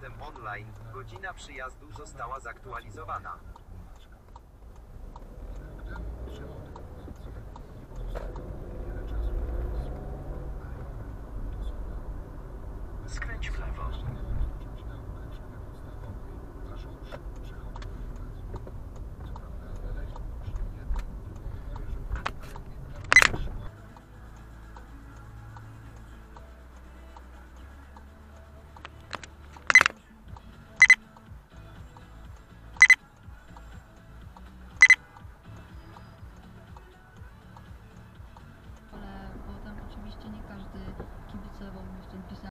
powrotem online. Godzina przyjazdu została zaktualizowana. kibicował mi w tym pisaniu.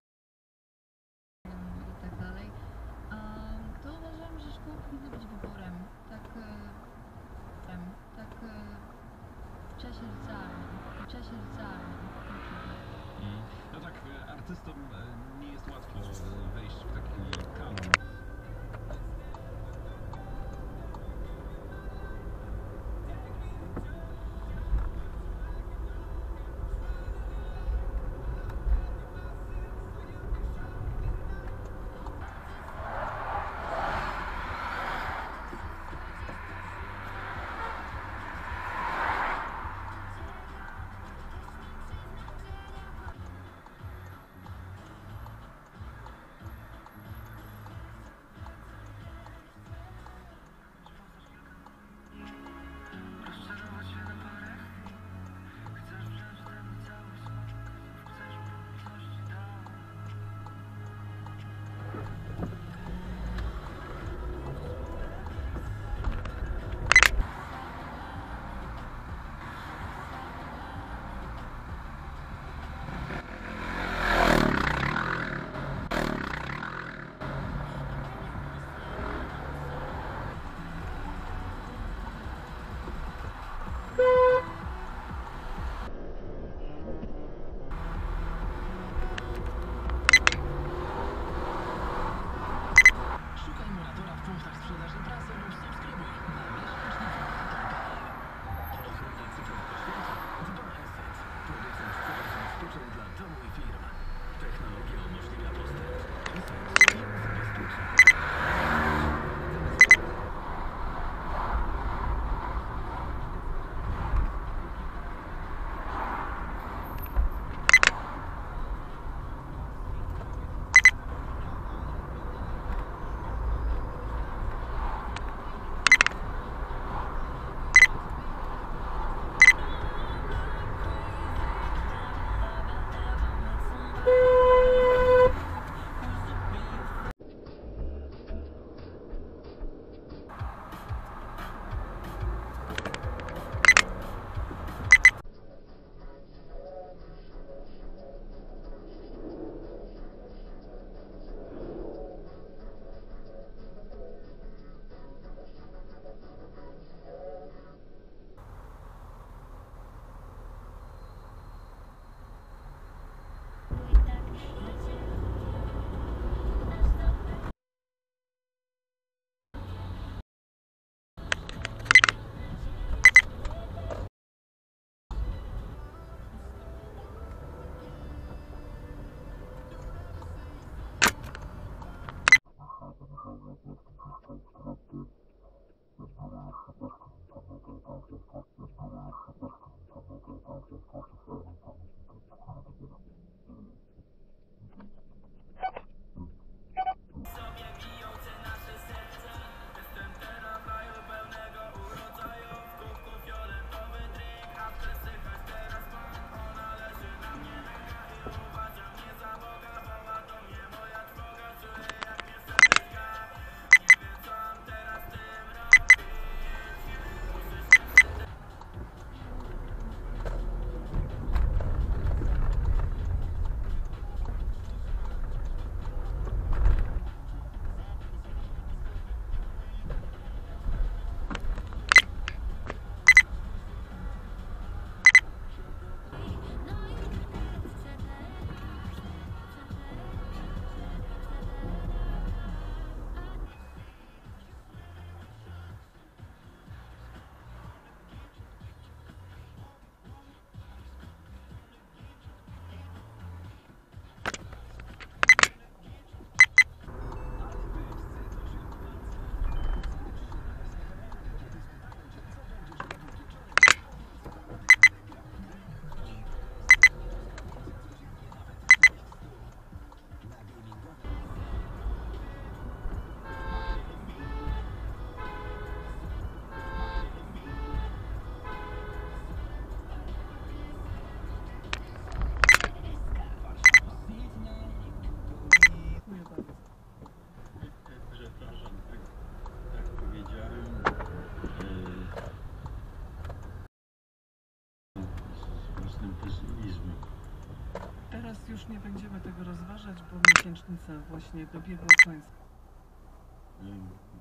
Już nie będziemy tego rozważać, bo miesięcznica właśnie dobiegła końca.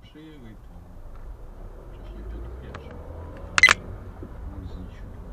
Przyjęły to wcześniej Piotr pierwszy. Zniszczył.